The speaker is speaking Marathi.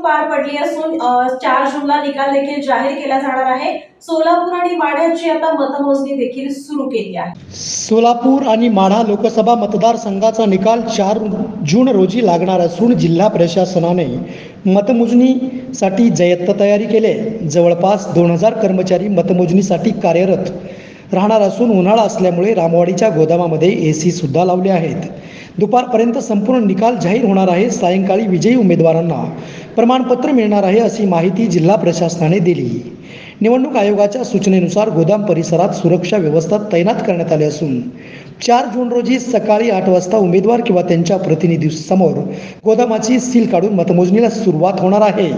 निवडणूक पार पडली असून चार जूनला निकाल देखील जाहीर केला जाणार आहे. सोलापूर आणि माढ्याची आता मतमोजणी देखील सुरू केली आहे. सोलापूर आणि माढा लोकसभा मतदारसंघाचा निकाल चार जून रोजी लागणार असून जिल्हा प्रशासनाने मतमोजणीसाठी जयत्त तयारी केली जवळपास दोन हजार कर्मचारी मतमोजणीसाठी कार्यरत राहणार असून उन्हाळा असल्यामुळे रामवाडीच्या गोदामामध्ये ए सीसुद्धा लावले आहेत. दुपारपर्यंत संपूर्ण निकाल जाहीर होणार आहे. सायंकाळी विजयी उमेदवारांना प्रमाणपत्र मिळणार आहे अशी माहिती जिल्हा प्रशासनाने दिली. निवडणूक आयोगाच्या सूचनेनुसार गोदाम परिसरात सुरक्षा व्यवस्था तैनात करण्यात आली असून चार जून रोजी सकाळी आठ वाजता उमेदवार किंवा त्यांच्या प्रतिनिधीसमोर गोदामाची सील काढून मतमोजणीला सुरुवात होणार आहे.